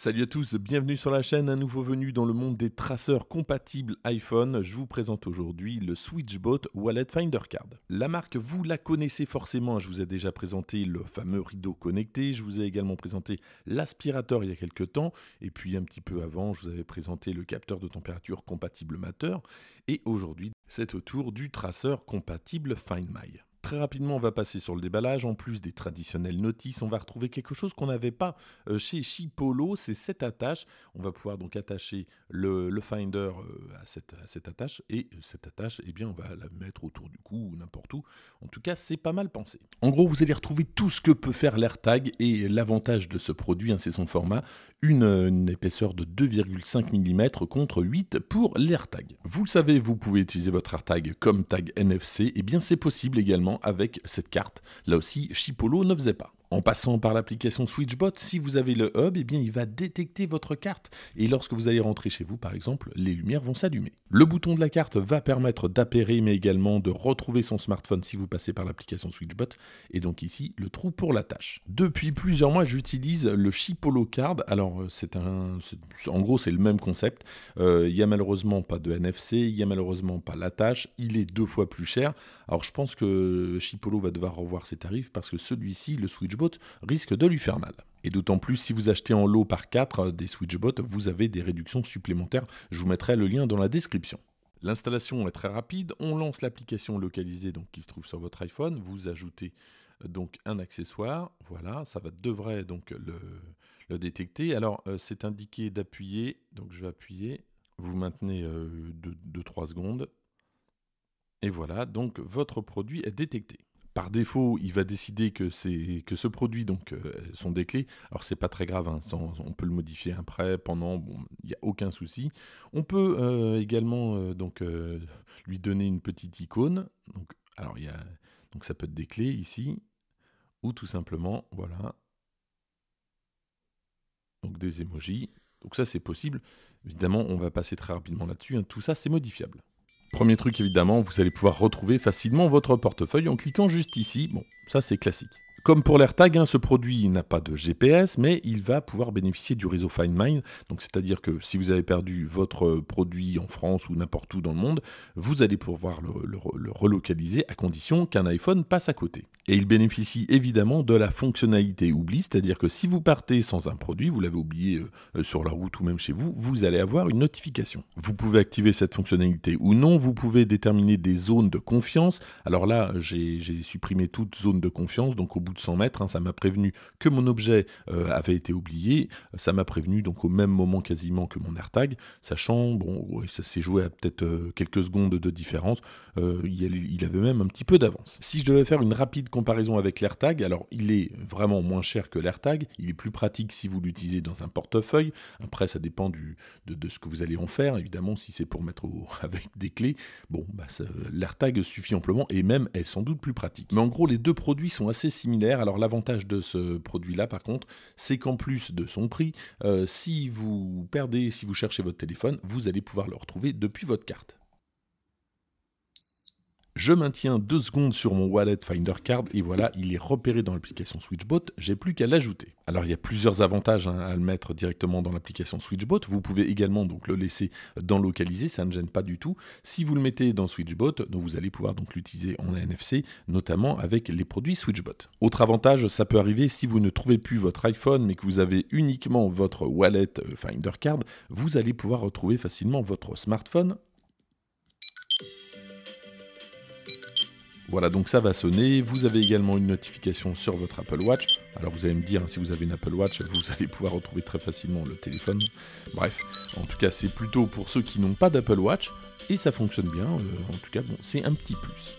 Salut à tous, bienvenue sur la chaîne, un nouveau venu dans le monde des traceurs compatibles iPhone. Je vous présente aujourd'hui le Switchbot Wallet Finder Card. La marque, vous la connaissez forcément, je vous ai déjà présenté le fameux rideau connecté, je vous ai également présenté l'aspirateur il y a quelques temps, et puis un petit peu avant, je vous avais présenté le capteur de température compatible Matter, et aujourd'hui, c'est au tour du traceur compatible Find My. Très rapidement, on va passer sur le déballage. En plus des traditionnelles notices, on va retrouver quelque chose qu'on n'avait pas euh, chez Chipolo, c'est cette attache. On va pouvoir donc attacher le, Finder euh, à, cette, attache et euh, cette attache, eh bien, on va la mettre autour du cou ou n'importe où. En tout cas, c'est pas mal pensé. En gros, vous allez retrouver tout ce que peut faire l'AirTag et l'avantage de ce produit, hein, c'est son format, une, une épaisseur de 2,5 mm contre 8 pour l'AirTag. Vous le savez, vous pouvez utiliser votre AirTag comme tag NFC, et eh bien c'est possible également avec cette carte. Là aussi, Chipolo ne faisait pas. En passant par l'application Switchbot, si vous avez le hub, eh bien, il va détecter votre carte. Et lorsque vous allez rentrer chez vous, par exemple, les lumières vont s'allumer. Le bouton de la carte va permettre d'appairer, mais également de retrouver son smartphone si vous passez par l'application Switchbot. Et donc ici, le trou pour la tâche. Depuis plusieurs mois, j'utilise le Chipolo Card. Alors, euh, c'est un, en gros, c'est le même concept. Euh, il n'y a malheureusement pas de NFC, il n'y a malheureusement pas la tâche. Il est deux fois plus cher. Alors, je pense que Chipolo va devoir revoir ses tarifs parce que celui-ci, le Switchbot, risque de lui faire mal. Et d'autant plus si vous achetez en lot par 4 des Switchbots, vous avez des réductions supplémentaires. Je vous mettrai le lien dans la description. L'installation est très rapide. On lance l'application localisée donc, qui se trouve sur votre iPhone. Vous ajoutez euh, donc un accessoire. Voilà, ça va, devrait donc le, détecter. Alors, euh, c'est indiqué d'appuyer. Donc, je vais appuyer. Vous maintenez 2-3 euh, secondes. Et voilà, donc votre produit est détecté par défaut, il va décider que, c'est, que ce produit donc, euh, sont des clés. Alors, c'est pas très grave, hein, on peut le modifier après, pendant, il n'y a aucun souci. On peut euh, également euh, donc, lui donner une petite icône. Donc, alors, il y a, donc, ça peut être des clés ici, ou tout simplement, voilà, donc des emojis. Donc, ça, c'est possible. Évidemment, on va passer très rapidement là-dessus. Hein. Tout ça, c'est modifiable. Premier truc évidemment, vous allez pouvoir retrouver facilement votre portefeuille en cliquant juste ici. Bon, ça c'est classique. Comme pour l'AirTag, hein, ce produit n'a pas de GPS, mais il va pouvoir bénéficier du réseau Find My. Donc, c'est-à-dire que si vous avez perdu votre produit en France ou n'importe où dans le monde, vous allez pouvoir le, relocaliser à condition qu'un iPhone passe à côté. Et il bénéficie évidemment de la fonctionnalité oubli, c'est-à-dire que si vous partez sans un produit, vous l'avez oublié euh, sur la route ou même chez vous, vous allez avoir une notification. Vous pouvez activer cette fonctionnalité ou non, vous pouvez déterminer des zones de confiance. Alors là, j'ai supprimé toute zone de confiance, donc au bout 100 mètres, hein, ça m'a prévenu que mon objet euh, avait été oublié, ça m'a prévenu donc au même moment quasiment que mon AirTag, sachant, bon, ça s'est joué à peut-être euh, quelques secondes de différence, il, il avait même un petit peu d'avance. Si je devais faire une rapide comparaison avec l'AirTag, alors il est vraiment moins cher que l'AirTag, il est plus pratique si vous l'utilisez dans un portefeuille. Après, ça dépend du, de, ce que vous allez en faire. Évidemment, si c'est pour mettre avec des clés, bon, bah, l'AirTag suffit amplement et même est sans doute plus pratique. Mais en gros, les deux produits sont assez similaires. Alors l'avantage de ce produit-là, par contre, c'est qu'en plus de son prix, euh, si vous perdez, si vous cherchez votre téléphone, vous allez pouvoir le retrouver depuis votre carte. Je maintiens deux secondes sur mon Wallet Finder Card et voilà, il est repéré dans l'application Switchbot, j'ai plus qu'à l'ajouter. Alors il y a plusieurs avantages hein, à le mettre directement dans l'application Switchbot, vous pouvez également donc le laisser dans localiser, ça ne gêne pas du tout. Si vous le mettez dans Switchbot, donc vous allez pouvoir donc l'utiliser en NFC, notamment avec les produits Switchbot. Autre avantage, ça peut arriver si vous ne trouvez plus votre iPhone mais que vous avez uniquement votre Wallet euh, Finder Card, vous allez pouvoir retrouver facilement votre smartphone Voilà, donc ça va sonner. Vous avez également une notification sur votre Apple Watch. Alors vous allez me dire, hein, si vous avez une Apple Watch, vous allez pouvoir retrouver très facilement le téléphone. Bref, en tout cas, c'est plutôt pour ceux qui n'ont pas d'Apple Watch. Et ça fonctionne bien. Euh, en tout cas, bon, c'est un petit plus.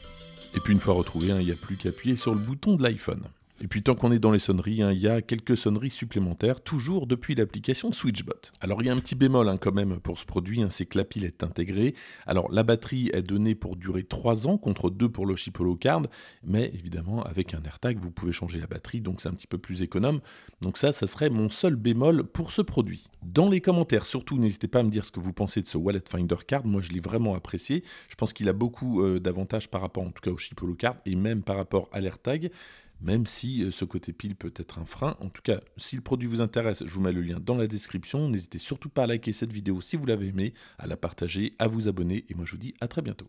Et puis une fois retrouvé, hein, il n'y a plus qu'à appuyer sur le bouton de l'iPhone. Et puis tant qu'on est dans les sonneries, hein, il y a quelques sonneries supplémentaires, toujours depuis l'application Switchbot. Alors il y a un petit bémol hein, quand même pour ce produit, hein, c'est que la pile est intégrée. Alors la batterie est donnée pour durer 3 ans contre 2 pour le Chipolo Card, mais évidemment avec un AirTag vous pouvez changer la batterie, donc c'est un petit peu plus économe. Donc ça, ça serait mon seul bémol pour ce produit. Dans les commentaires, surtout n'hésitez pas à me dire ce que vous pensez de ce Wallet Finder Card, moi je l'ai vraiment apprécié. Je pense qu'il a beaucoup euh, d'avantages par rapport en tout cas au Chipolo Card et même par rapport à l'AirTag. Même si euh, ce côté pile peut être un frein. En tout cas, si le produit vous intéresse, je vous mets le lien dans la description. N'hésitez surtout pas à liker cette vidéo si vous l'avez aimée, à la partager, à vous abonner, et moi je vous dis à très bientôt.